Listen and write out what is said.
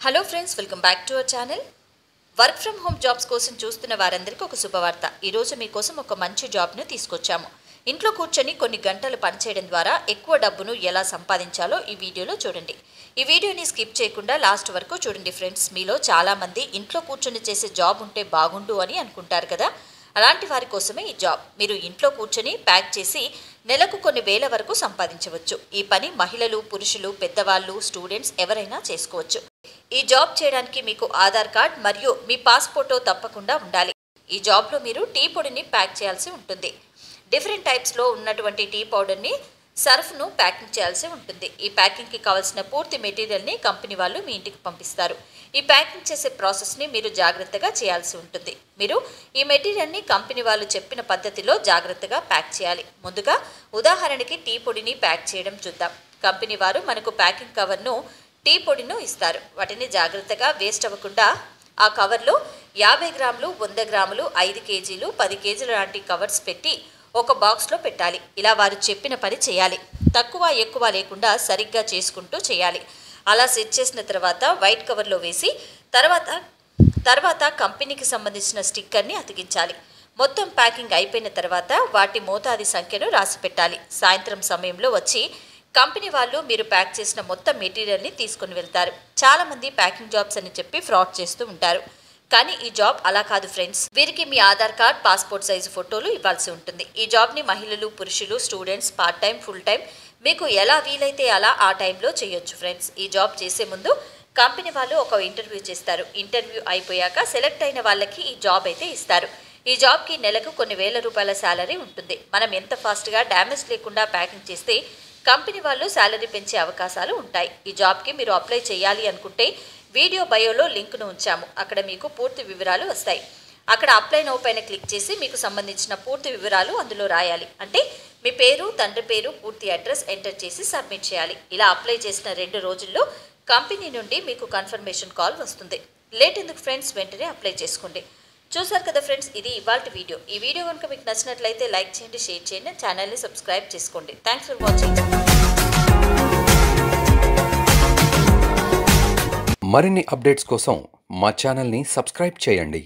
Hello friends welcome back to our channel work from home jobs కోసం చూస్తున్న వారందరికీ ఒక శుభవార్త. ఈరోజు మీకోసం ఒక మంచి జాబ్ను తీసుకొచ్చాము. ఇంట్లో కూర్చొని కొన్ని గంటలు పనిచేయడం ద్వారా ఎక్కువ డబ్బును ఎలా సంపాదించాలో ఈ వీడియోలో చూడండి. ఈ వీడియోని స్కిప్ చేయకుండా లాస్ట్ వరకు చూడండి ఫ్రెండ్స్ మీలో చాలామంది ఇంట్లో కూర్చొని చేసే జాబ్ ఉంటే బాగుండు అని అనుకుంటారు కదా? అలాంటి వారి కోసమే ఈ జాబ్ మీరు ఇంట్లో కూర్చొని ప్యాక్ చేసి నెలకు కొన్ని వేల వరకు సంపాదించవచ్చు. ఈ పని మహిళలు పురుషులు పెద్దవాళ్ళు స్టూడెంట్స్ ఎవరైనా చేసుకోవచ్చు. ఈ జాబ్ చేయడానికి మీకు ఆధార్ కార్డ్ మరియు మీ పాస్పోర్టో తప్పకుండా ఉండాలి. ఈ జాబ్లో మీరు టీ పొడిని ప్యాక్ చేయాల్సి ఉంటుంది. డిఫరెంట్ టైప్స్లో ఉన్నటువంటి టీ పౌడర్ని సర్ఫ్ను ప్యాకింగ్ చేయాల్సి ఉంటుంది. ఈ ప్యాకింగ్కి కావాల్సిన పూర్తి మెటీరియల్ని కంపెనీ వాళ్ళు మీ ఇంటికి పంపిస్తారు. ఈ ప్యాకింగ్ చేసే ప్రాసెస్ని మీరు జాగ్రత్తగా చేయాల్సి ఉంటుంది. మీరు ఈ మెటీరియల్ని కంపెనీ వాళ్ళు చెప్పిన పద్ధతిలో జాగ్రత్తగా ప్యాక్ చేయాలి. ముందుగా ఉదాహరణకి టీ పొడిని ప్యాక్ చేయడం చూద్దాం. కంపెనీ వారు మనకు ప్యాకింగ్ కవర్ను టీ పొడిను ఇస్తారు. వాటిని జాగ్రత్తగా వేస్ట్ అవ్వకుండా ఆ కవర్లో యాభై గ్రాములు వంద గ్రాములు ఐదు కేజీలు పది కేజీలు లాంటి కవర్స్ పెట్టి ఒక బాక్స్లో పెట్టాలి. ఇలా వారు చెప్పిన పని చేయాలి. తక్కువ ఎక్కువ లేకుండా సరిగ్గా చేసుకుంటూ చేయాలి. అలా సెట్ చేసిన తర్వాత వైట్ కవర్లో వేసి తర్వాత తర్వాత కంపెనీకి సంబంధించిన స్టిక్కర్ని అతికించాలి. మొత్తం ప్యాకింగ్ అయిపోయిన తర్వాత వాటి మోతాది సంఖ్యను రాసి పెట్టాలి. సాయంత్రం సమయంలో వచ్చి కంపెనీ వాళ్ళు మీరు ప్యాక్ చేసిన మొత్తం మెటీరియల్ని తీసుకుని వెళ్తారు. చాలామంది ప్యాకింగ్ జాబ్స్ అని చెప్పి ఫ్రాడ్ చేస్తూ ఉంటారు. కానీ ఈ జాబ్ అలా కాదు ఫ్రెండ్స్ వీరికి మీ ఆధార్ కార్డ్ పాస్పోర్ట్ సైజు ఫోటోలు ఇవ్వాల్సి ఉంటుంది. ఈ జాబ్ని మహిళలు పురుషులు students part time full time మీకు ఎలా వీలైతే అలా ఆ టైంలో చేయొచ్చు ఫ్రెండ్స్ ఈ జాబ్ చేసే ముందు కంపెనీ వాళ్ళు ఒక ఇంటర్వ్యూ చేస్తారు. ఇంటర్వ్యూ అయిపోయాక సెలెక్ట్ అయిన వాళ్ళకి ఈ జాబ్ అయితే ఇస్తారు. ఈ జాబ్కి నెలకు కొన్ని వేల రూపాయల శాలరీ ఉంటుంది. మనం ఎంత ఫాస్ట్గా డ్యామేజ్ లేకుండా ప్యాకింగ్ చేస్తే కంపెనీ వాళ్ళు శాలరీ పెంచే అవకాశాలు ఉంటాయి. ఈ జాబ్కి మీరు అప్లై చేయాలి అనుకుంటే వీడియో బయోలో లింక్ను ఉంచాము. అక్కడ మీకు పూర్తి వివరాలు వస్తాయి. అక్కడ అప్లై నో పైన క్లిక్ చేసి మీకు సంబంధించిన పూర్తి వివరాలు అందులో రాయాలి. అంటే మీ పేరు తండ్రి పేరు పూర్తి అడ్రస్ ఎంటర్ చేసి సబ్మిట్ చేయాలి. ఇలా అప్లై చేసిన రెండు రోజుల్లో కంపెనీ నుండి మీకు కన్ఫర్మేషన్ కాల్ వస్తుంది. లేట్ ఎందుకు ఫ్రెండ్స్? వెంటనే అప్లై చేసుకోండి. చూసారు కదా ఫ్రెండ్స్ ఇది ఇవాళ వీడియో. ఈ వీడియో కనుక మీకు నచ్చినట్లయితే లైక్ చేయండి షేర్ చేయండి ఛానల్ని సబ్స్క్రైబ్ చేసుకోండి. థ్యాంక్స్ ఫర్ వాచింగ్ మరిన్ని అప్డేట్స్ కోసం మా ఛానల్ని సబ్స్క్రైబ్ చేయండి.